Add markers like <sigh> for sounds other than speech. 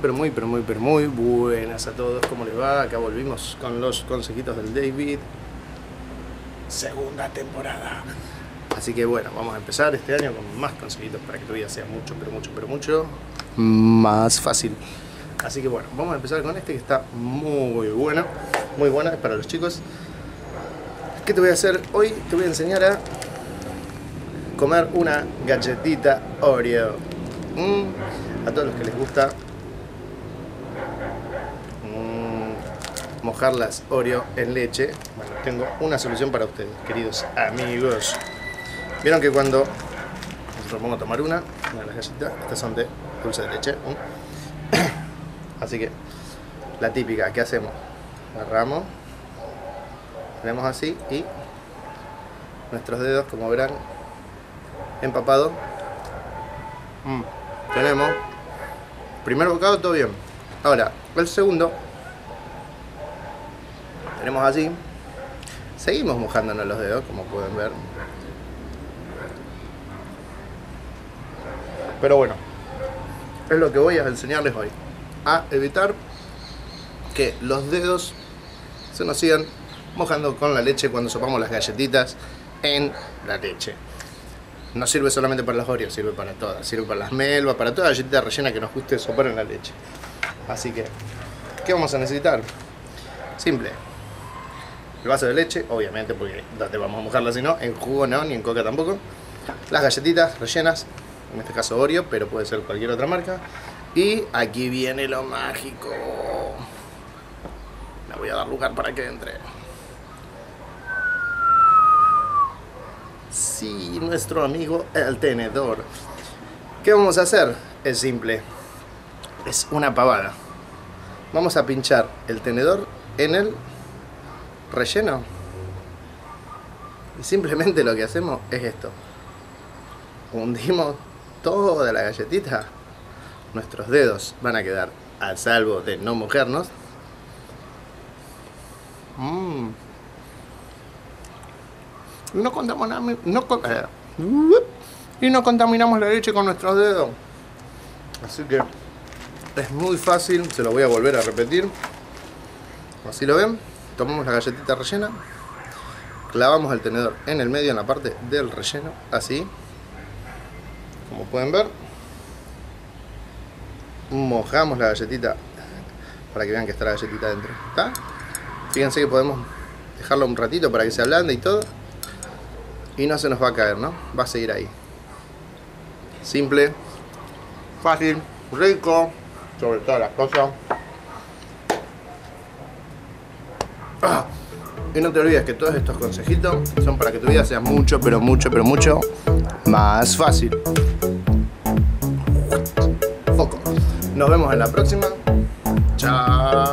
Pero muy, pero muy, pero muy buenas a todos. ¿Cómo les va? Acá volvimos con los consejitos del David. Segunda temporada. Así que bueno, vamos a empezar este año con más consejitos para que tu vida sea mucho, pero mucho, pero mucho más fácil. Así que bueno, vamos a empezar con este que está muy bueno. Muy buena, es para los chicos. ¿Qué te voy a hacer? Hoy te voy a enseñar a comer una galletita Oreo. Mm, a todos los que les gusta mojar las Oreo en leche, bueno, tengo una solución para ustedes, queridos amigos. Vieron que cuando nosotros vamos a tomar una, una de las galletitas, estas son de dulce de leche. <coughs> Así que la típica, ¿qué hacemos? Agarramos, tenemos así y nuestros dedos, como verán, empapado. Mm, tenemos. Primer bocado, todo bien. Ahora, el segundo. Tenemos así. Seguimos mojándonos los dedos, como pueden ver. Pero bueno, es lo que voy a enseñarles hoy. A evitar que los dedos se nos sigan mojando con la leche cuando sopamos las galletitas en la leche. No sirve solamente para las Oreos, sirve para todas. Sirve para las melvas, para toda galletita rellena que nos guste sopar en la leche. Así que, ¿qué vamos a necesitar? Simple. El vaso de leche, obviamente, porque te vamos a mojarla si no. En jugo no, ni en coca tampoco. Las galletitas rellenas, en este caso Oreo, pero puede ser cualquier otra marca. Y aquí viene lo mágico. Le voy a dar lugar para que entre. Sí, nuestro amigo el tenedor. ¿Qué vamos a hacer? Es simple. Es una pavada. Vamos a pinchar el tenedor en el relleno. Y simplemente lo que hacemos es esto. Hundimos toda la galletita. Nuestros dedos van a quedar a salvo de no mojarnos. Mmm no contaminamos, no, eh, y no contaminamos la leche con nuestros dedos. Así que es muy fácil, se lo voy a volver a repetir. Así lo ven, tomamos la galletita rellena, clavamos el tenedor en el medio, en la parte del relleno, así, como pueden ver. Mojamos la galletita para que vean que está la galletita dentro. Fíjense que podemos dejarlo un ratito para que se ablande y todo y no se nos va a caer, ¿no? Va a seguir ahí. Simple, fácil, rico, sobre todas las cosas. Y no te olvides que todos estos consejitos son para que tu vida sea mucho, pero mucho, pero mucho más fácil. Foco. Nos vemos en la próxima. Chao.